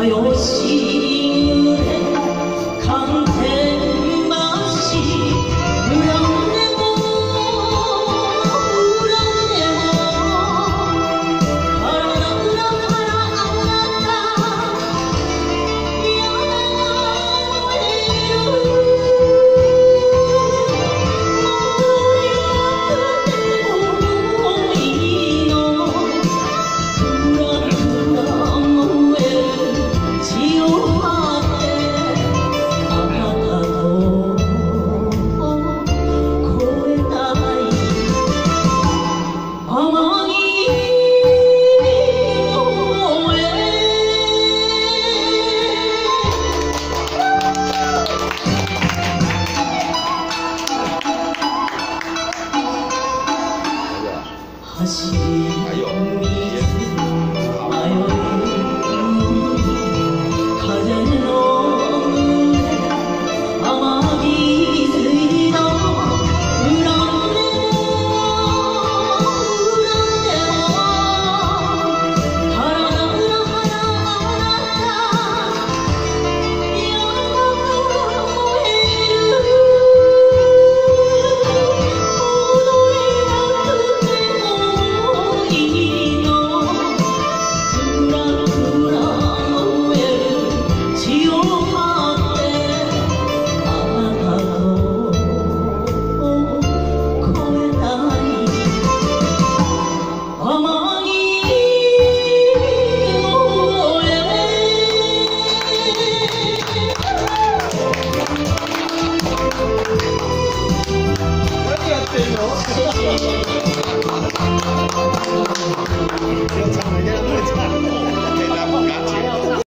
I always 还有最 牛